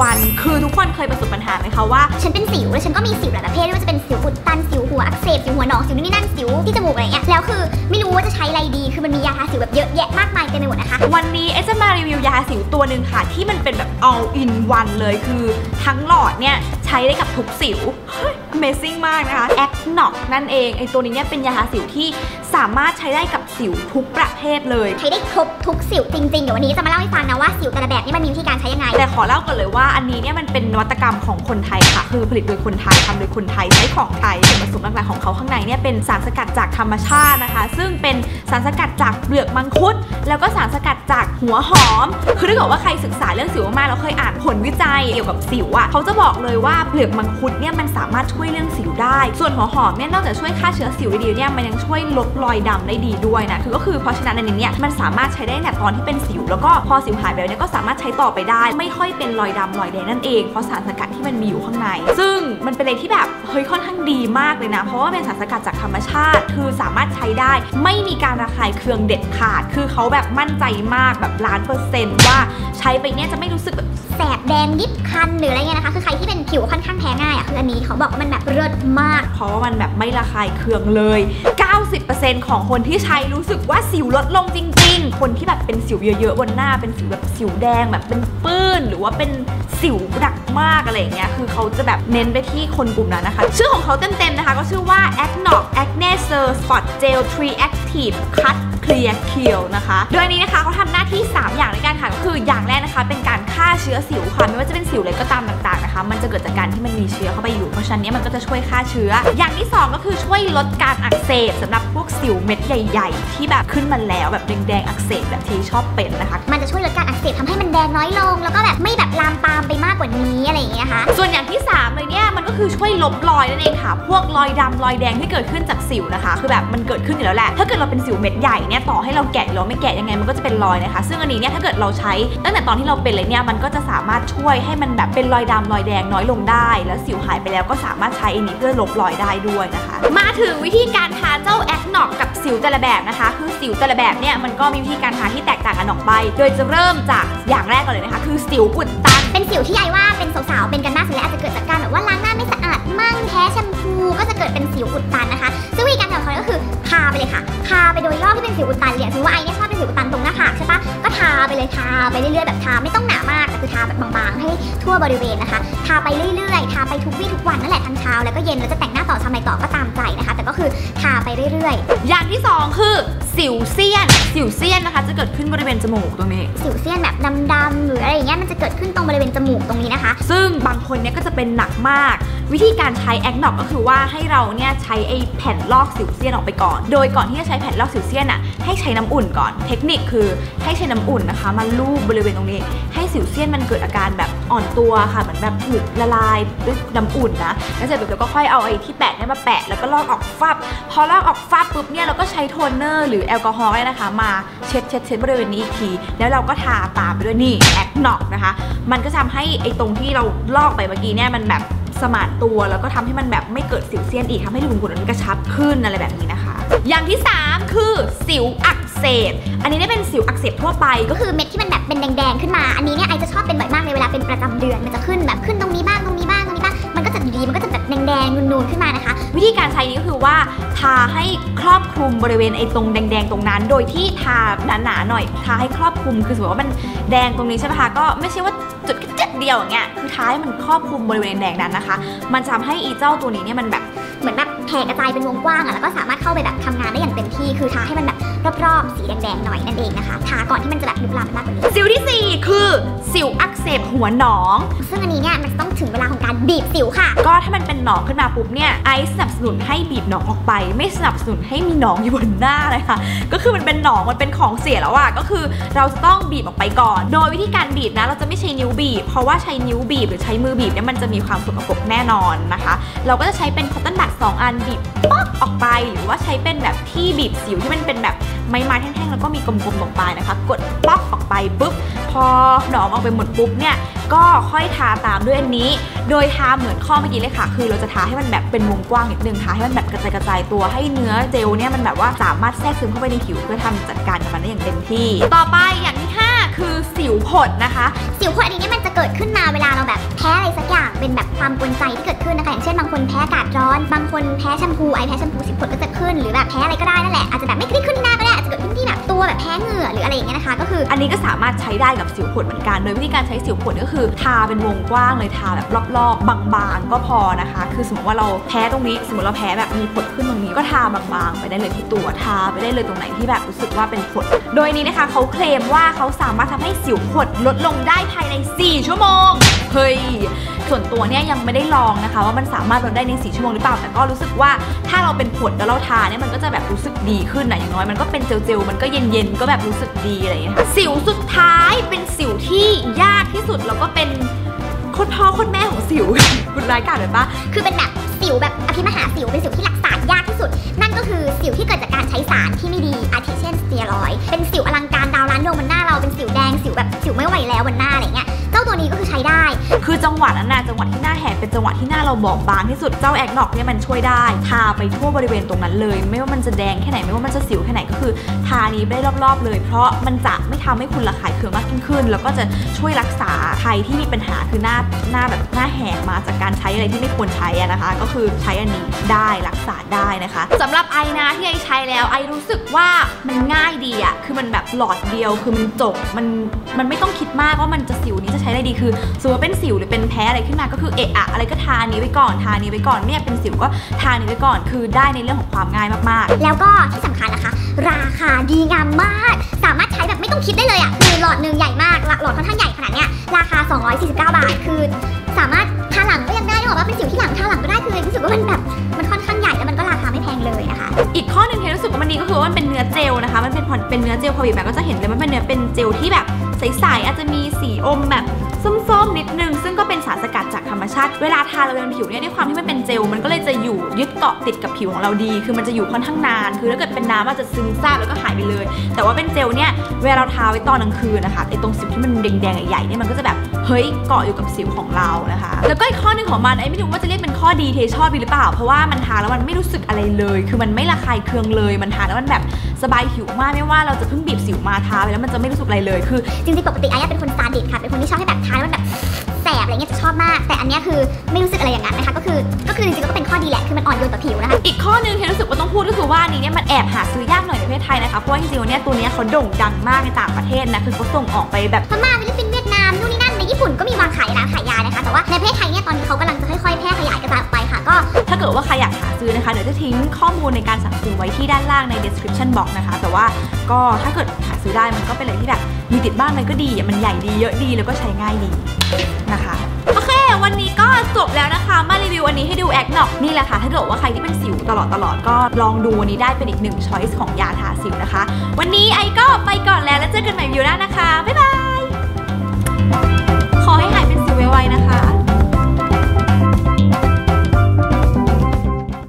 ฮ้ยเป็น all in one คือทุกคนเคยประสบปัญหาไหมคะว่า ฉันเป็นสิวแล้วฉันก็มีสิวหลายประเภทไม่ว่าจะเป็นสิวอุดตันสิวหัวอักเสบสิวหัวหนองสิวนู่นนี่นั่นสิวที่จมูกอะไรเงี้ยแล้วคือไม่รู้ว่าจะใช้อะไรดี คือมันมียาทาสิวแบบเยอะแยะมากมายเต็มไปหมดนะคะ วันนี้เอจะมารีวิวยาสิวตัวหนึ่งค่ะที่มันเป็นแบบ all in one เลยคือทั้งหลอดเนี่ยใช้ได้กับทุกสิวเฮ้ย Amazing มากนะคะ a c n o c นั่นเองไอตัวนี้เนี่ยเป็นยาทาสิวที่สามารถใช้ได้กับสิวทุกประเภทเลย ใช้ได้ครบทุกสิวจริงๆ เดี๋ยววันนี้จะมาเล่าให้ฟังนะว่าสิวแต่ละแบบนี่มันมีวิธีการใช้ยังไง แต่ขอเล่าก่อนเลยว่าอันนี้เนี่ยมันเป็นนวัตกรรมของคนไทยค่ะ คือผลิตโดยคนไทยทำโดยคนไทยใช้ของไทยส่วนผสมหลักๆของเขาข้างในเนี่ยเป็นสารสกัดจากธรรมชาตินะคะ ซึ่งเป็นสารสกัดจากเปลือกมังคุด แล้วก็สารสกัดจากหัวหอม คือถ้าเกิดว่าใครศึกษาเรื่องสิวมากๆแล้วเคยอ่านผลวิจัยเกี่ยวกับสิวอะเขาจะบอกเลยว่าเปลือกมังคุดเนี่ยมันสามารถช่วยเรื่องสิวได้ ส่วนหัวหอมเนี่ยนอกจากช่วยฆ่าเชื้อสิวได้ดีเนี่ยมันยังช่วยลดรอยดำได้ดีด้วยนะคือก็คือเพราะฉะนั้นในนี้เนี่ยมันสามารถใช้ได้แต่ตอนที่เป็นสิว แล้วก็พอสิวหายไปแล้วเนี่ยก็สามารถใช้ต่อไปได้ ไม่ค่อยเป็นรอยดำรอยแดงนั่นเองเพราะสารสกัดที่มันมีอยู่ข้างใน ซึ่งมันเป็นอะไรที่แบบเฮ้ยค่อนข้างดีมากเลยนะ เพราะว่าเป็นสารสกัดจากธรรมชาติ คือสามารถใช้ได้ ไม่มีการระคายเคืองเด็ดขาด คือเขาแบบมั่นใจมากแบบล้านเปอร์เซนต์ว่าใช้ไปเนี่ยจะไม่รู้สึกแบบแสบแดงยิบคันหรืออะไรเงี้ยนะคะ คือใครที่เป็นผิวค่อนข้างแพ้ง่ายอะคืออันนี้เขาบอกว่ามันแบบเลิศมาก เพราะว่ามันแบบไม่ระคายเคืองเลย 90%ของคนที่ใช้รู้สึกว่าสิวลดลงจริง ๆ คนที่แบบเป็นสิวเยอะๆบนหน้าเป็นสิวแบบสิวแดงแบบเป็นปื้น หรือว่าเป็นสิวดักมากอะไรเงี้ยคือเขาจะแบบเน้นไปที่คนกลุ่มนั้นนะคะ ชื่อของเขาเต็มๆนะคะ ก็ชื่อว่า a c n o c Acne Sur Spot Gel 3 Active Cut Clear Kill นะคะ โดยนี้นะคะเขาทำหน้าที่ 3 อย่างด้วยกันค่ะก็คืออย่างแรกนะคะ เป็นการฆ่าเชื้อสิวค่ะไม่ว่าจะเป็นสิวเล็กก็ตามต่างๆนะคะ มันจะเกิดจากการที่มันมีเชื้อเข้าไปอยู่เพราะฉะนั้นเนยมันก็จะช่วยฆ่าเชื้อ อย่างที่ 2 ก็คือช่วยลดการอักเสบสำหรับพวกสิวเม็ดใหญ่ ๆ ที่แบบขึ้นมาแล้วแบบแดงๆอักเสบแบบที่ชอบเป็นนะคะ มันจะช่วยลดการอักเสบทำให้มันแดงน้อยลง แล้วก็แบบไม่แบบลามปามไปมากกว่านี้อะไรอย่างเงี้ยค่ะ ส่วนอย่างที่ 3 เลยเนี่ยมันก็คือช่วยลบรอยนั่นเองค่ะ พวกรอยดำรอยแดงที่เกิดขึ้นจากสิวนะคะ คือแบบมันเกิดขึ้นอยู่แล้วแหละ ถ้าเกิดเราเป็นสิวเม็ดใหญ่เนี่ยต่อให้เราแกะหรือเราไม่แกะยังไงมันก็จะเป็นรอยนะคะ ซึ่งอันนี้เนี่ยถ้าเกิดเราใช้ตั้งแต่ตอนที่เราเป็นเลยเนี่ยมันก็จะสามารถช่วยให้มันแบบเป็นรอยดำรอยแดงน้อยลงได้ แล้วสิวหายไปแล้วก็สามารถใช้อันนี้เพื่อลบรอยได้ด้วยนะคะ มาถึงวิธีการทาเจ้าแอคหนอกกับสิวแต่ละแบบนะคะ คือสิวแต่ละแบบเนี่ยมันก็มีวิธีการทาที่แตกต่างกันออกไป โดยจะเริ่มจากอย่างแรกก่อนเลยนะคะ คือสิวอุดตัน เป็นสิวที่ยายว่าเป็นสาวๆเป็นกันมากสุดแล้วอาจจะเกิดจากการแบบว่าล้างหน้าไม่สะอาดมั่งแพ้แชมพูก็จะเกิดเป็นสิวอุดตันนะคะซึ่งวิธีการทำของเขาก็คือทาไปเลยค่ะทาไปโดยรอบที่เป็นสิวอุดตันเลยอย่างสมมติว่าไอเนี่ยชอบเป็นสิวอุดตันตรงหน้าผากใช่ปะก็ทา เลยทาไปเรื่อยๆแบบทาไม่ต้องหนามากแต่คือทาแบบบางๆ ให้ทั่วบริเวณนะคะทาไปเรื่อยๆทาไปทุกวี่ทุกวันนั่นแหละทั้งเช้าแล้วก็เย็นแล้วจะแต่งหน้าต่อทำอะไรต่อก็ตามใจนะคะ แต่ก็คือทาไปเรื่อยๆ อย่างที่ 2 คือสิวเซียน สิวเซียนนะคะ จะเกิดขึ้นบริเวณจมูกตรงนี้ สิวเซียนแบบดำๆหรืออะไรอย่างเงี้ยมันจะเกิดขึ้นตรงบริเวณจมูกตรงนี้นะคะ ซึ่งบางคนเนี่ยก็จะเป็นหนักมาก วิธีการใช้แอคดอกก็คือว่าให้เราเนี่ยใช้ไอ้แผ่นลอกสิวเซียนออกไปก่อน โดยก่อนที่จะใช้แผ่นลอกสิวเซียนอะให้ใช้น้ำอุ่นก่อน เทคนิคคือให้ใช้น้ำอุ่นนะคะมาลูบบริเวณตรงนี้ ให้สิวเสี้ยนมันเกิดอาการแบบอ่อนตัวค่ะเหมือนแบบถูกละลายด้วยน้ำอุ่นนะแล้วเสร็จปุ๊บเราก็ค่อยเอาไอ้ที่แปะเนี่ยมาแปะแล้วก็ลอกออกฟับ พอลอกออกฟับปุ๊บเนี่ยเราก็ใช้โทนเนอร์หรือแอลกอฮอล์นะคะ มาเช็ดเช็ดเช็ดบริเวณนี้อีกที แล้วเราก็ทาตามไปด้วยนี่ Acnoc นะคะ มันก็จะทำให้ไอ้ตรงที่เราลอกไปเมื่อกี้เนี่ยมันแบบ สมานตัว แล้วก็ทำให้มันแบบไม่เกิดสิวเสี้ยนอีกทำให้รูขุมขนมันกระชับขึ้นอะไรแบบนี้นะคะ อย่างที่ 3 คือสิวอักเสบ อันนี้ได้เป็นสิวอักเสบทั่วไปก็คือเม็ดที่มันแบบเป็นแดงๆขึ้นมา อันนี้เนี่ยไอจะชอบเป็นบ่อยมากเลยเวลาเป็นประจำเดือนมันจะขึ้นแบบขึ้นตรงนี้บ้างตรงนี้บ้างตรงนี้บ้างมันก็จะดีมันก็จะแบบแดงๆนูนๆขึ้นมานะคะ วิธีการใช้นี้ก็คือว่าทาให้ครอบคลุมบริเวณไอ้ตรงแดงๆตรงนั้น โดยที่ทาหนาๆหน่อยทาให้ครอบคลุมคือสมมติว่ามันแดงตรงนี้ใช่ไหมคะก็ไม่ใช่ว่าจุดแค่จุด เดียวอย่างเงี้ยคือท้ายมันครอบคลุมบริเวณแดงนั้นนะคะ มันจะทำให้อีเจ้าตัวนี้เนี่ยมันแบบ เหมือนแบบแผ่กระจายเป็นวงกว้างอะแล้วก็สามารถเข้าไปแบบทำงานได้อย่างเต็มที่ คือท้าให้มันแบบ รอบๆสีแดงๆหน่อยนั่นเองนะคะทาก่อนที่มันจะแบบลุกลามไปมากกว่านี้สิวที่ 4 คือสิวอักเสบหัวหนอง ซึ่งอันนี้เนี่ยมันจะต้องถึงเวลาของการบีบสิวค่ะ ก็ถ้ามันเป็นหนองขึ้นมาปุ๊บเนี่ยไอซ์สนับสนุนให้บีบหนองออกไป ไม่สนับสนุนให้มีหนองอยู่บนหน้าเลยค่ะก็คือมันเป็นหนองมันเป็นของเสียแล้วอะก็คือเราจะต้องบีบออกไปก่อน โดยวิธีการบีบนะเราจะไม่ใช้นิ้วบีบ เพราะว่าใช้นิ้วบีบหรือใช้มือบีบเนี่ยมันจะมีความสกปรกแน่นอนนะคะ เราก็จะใช้เป็นคอตตอนบัดสองอันบีบป๊อกออกไป หรือว่าใช้เป็นแบบที่บีบสิวที่มันเป็นแบบ ไม้ๆแท่งๆแล้วก็มีกลมๆตรงปลายนะคะ กดป๊อกออกไปปุ๊บพอหนองออกไปหมดปุ๊บเนี่ยก็ค่อยทาตามด้วยอันนี้ โดยทาเหมือนข้อเมื่อกี้เลยค่ะ คือเราจะทาให้มันแบบเป็นวงกว้างนิดนึงทาให้มันแบบกระจายกระจายตัวให้เนื้อเจลเนี่ยมันแบบว่าสามารถแทรกซึมเข้าไปในผิวเพื่อทำจัดการกับมันได้อย่างเต็มที่ ต่อไปอย่างที่ 5 คือสิวผดนะคะ สิวพวกอันนี้เนี่ยมันจะเกิดขึ้นมาเวลาเราแบบแพ้อะไรสักอย่างเป็นแบบความกวนใจที่เกิดขึ้นนะคะอย่างเช่นบางคนแพ้อากาศร้อน บางคนแพ้แชมพูไอแพ้แชมพูสิวพดก็จะขึ้นหรือแบบแพ้อะไรก็ได้นั่นแหละอาจจะแบบไม่ได้ขึ้นหน้า ตัวแบบแพ้เหงื่อหรืออะไรอย่างเงี้ยนะคะ ก็คืออันนี้ก็สามารถใช้ได้กับสิวผดเหมือนกัน โดยวิธีการใช้สิวผดก็คือทาเป็นวงกว้างเลยทาแบบรอบๆ บางๆ ก็พอนะคะ คือสมมติว่าเราแพ้ตรงนี้ สมมติเราแพ้แบบมีผดขึ้นตรงนี้ก็ทาบางๆ ไปได้เลยที่ตัวทาไปได้เลยตรงไหนที่แบบรู้สึกว่าเป็นผดโดยนี้นะคะเขาเคลมว่าเขาสามารถทำให้สิวผดลดลงได้ภายใน 4 ชั่วโมง เฮ้ย ส่วนตัวเนี่ยยังไม่ได้ลองนะคะ ว่ามันสามารถลดได้ใน4ชั่วโมงหรือเปล่า แต่ก็รู้สึกว่าถ้าเราเป็นผดแล้วเราทาเนี่ยมันก็จะแบบรู้สึกดีขึ้นนะอย่างน้อยมันก็เป็นเจลๆมันก็เย็นๆก็แบบรู้สึกดีอะไรอย่างเงี้ยสิวสุดท้ายเป็นสิวที่ยากที่สุดแล้วก็เป็นคตรพ่อคตรแม่ของสิว คุณร้ายกาจเลยปะคือเป็นแบบสิวแบบอภิมหาสิวเป็นสิวที่รักษายากที่สุด นั่นก็คือสิวที่เกิดจากการใช้สารที่ไม่ดีอาทิเช่นสเตียรอย เป็นสิวอลังการดาวล้านดวงบนหน้าเราเป็นสิวแดงสิวแบบสิวไม่ไหวแล้วบนหน้าอะไรเงี้ยเจ้าตัวนี้ก็คือ ช้ได้ คือจังหวะนั้นนะจังหวะที่หน้าแหกเป็นจังหวะที่หน้าเราบอบบางที่สุดเจ้าแอกนอกเนี่ยมันช่วยได้ ทาไปทั่วบริเวณตรงนั้นเลย ไม่ว่ามันจะแดงแค่ไหนไม่ว่ามันจะสิวแค่ไหนก็คือ ทานี้ไปได้รอบๆ เลย เพราะมันจะไม่ทำให้คุณระคายเคืองมากขึ้น แล้วก็จะช่วยรักษาใครที่มีปัญหาคือหน้าหน้าแบบหน้าแหกมาจากการใช้อะไรที่ไม่ควรใช้นะคะ ก็คือใช้อันนี้ได้รักษาได้นะคะสำหรับไอนะที่ไอใช้แล้วไอรู้สึกว่ามันง่ายดีอะคือมันแบบหลอดเดียวคือมันจบมันมันไม่ต้องคิดมากว่ามันจะสิวนี้จะใช้ได้ดีคือสมมติว่าเป็นสิวหรือเป็นแพ้อะไรขึ้นมาก็คือเอะอะอะไรก็ทานี้ไว้ก่อนทานี้ไว้ก่อนเนี่ยเป็นสิวก็ทานี้ไว้ก่อน คือได้ในเรื่องของความง่ายมากแล้วก็ที่สำคัญนะคะ ราคาดีงามมาก สามารถใช้แบบไม่ต้องคิดได้เลยอะคือหลอดหนึ่งใหญ่มากหลอดค่อนข้างใหญ่ขนาดเนี้ยราคา 249 บาทคือสามารถทาหลังก็ยังได้ด้วยบอกว่าเป็นสิวที่หลังทาหลังก็ได้คือรู้สึกว่ามันแบบมันค่อนข้างใหญ่แล้วมันก็ราคาไม่แพงเลยนะคะๆอีกข้อหนึ่งที่รู้สึกว่ามันดีก็คือว่ามันเป็นเนื้อเจลนะคะ มันเป็นพอเป็นเนื้อเจลพอบีบมาก็จะเห็นเลยว่ามันเป็นเนื้อเป็นเจลที่แบบใสๆอาจจะมีสีอมแบบ ส้มๆนิดนึง ซึ่งก็เป็นสารสกัดจากธรรมชาติ เวลาทาเราบนผิวเนี่ยด้วยความที่มันเป็นเจล มันก็เลยจะอยู่ยึดเกาะติดกับผิวของเราดี คือมันจะอยู่ค่อนข้างนาน คือถ้าเกิดเป็นน้ำอาจจะซึมซาบแล้วก็หายไปเลย แต่ว่าเป็นเจลเนี่ยเวลาเราทาไว้ตอนกลางคืนนะคะไอ้ตรงสิวที่มันแดงๆใหญ่ๆเนี่ยมันก็จะแบบ เฮ้ยเกาะอยู่กับสิวของเรานะคะ แล้วก็อีกข้อหนึ่งของมันไอซ์ไม่รู้ว่าจะเรียกเป็นข้อดีเทชอบดีหรือเปล่า เพราะว่ามันทาแล้วมันไม่รู้สึกอะไรเลย คือมันไม่ระคายเคืองเลย มันทาแล้วมันแบบสบายผิวมากไม่ว่าเราจะเพิ่งบีบสิวมาทาไปแล้วมันจะไม่รู้สึกอะไรเลย คือจริงๆปกติไอซ์เป็นคนซาดิสต์ค่ะ เป็นคนที่ชอบให้แบบทาแล้วมันแบบแสบอะไรเงี้ยจะชอบมาก แต่อันเนี้ยคือไม่รู้สึกอะไรอย่างนั้นนะคะ ก็คือก็คือจริงๆก็เป็นข้อดีแหละ คือมันอ่อนโยนต่อผิวนะคะ อีกข้อหนึ่งที่รู้สึกว่าต้องพูดก็คือว่านี้เนี่ยมันแอบหาซื้อยากหน่อยในประเทศไทยนะคะ เพราะว่าจริงๆเนี่ยตัวเนี้ยเขาโด่งดังมากในต่างประเทศนะ คือเขาส่งออกไปแบบพม่าฟิลิปปินส์ ญี่ปุ่นก็มีวางขายร้านขายยานะคะ แต่ว่าในประเทศไทยเนี่ยตอนนี้เขากำลังจะค่อยๆแพร่ขยายกระจายออกไปค่ะ ก็ถ้าเกิดว่าใครอยากหาซื้อนะคะ เดี๋ยวจะทิ้งข้อมูลในการสั่งซื้อไว้ที่ด้านล่างใน description box นะคะ แต่ว่าก็ถ้าเกิดหาซื้อได้มันก็เป็นอะไรที่แบบมีติดบ้านเลยก็ดีอะมันใหญ่ดีเยอะดีแล้วก็ใช้ง่ายดีนะคะโอเค วันนี้ก็จบแล้วนะคะ มารีวิวอันนี้ให้ดู Acnoc นี่แหละค่ะ ถ้าเกิดว่าใครที่เป็นสิวตลอดตลอดก็ลองดูอันนี้ได้เป็นอีกหนึ่ง choice ของยาทาสิวนะคะ วันนี้ไอก็ไปก่อนแล้วแล้วเจอกันใหม่วิวหน้านะคะ บ๊าย ไว้นะคะ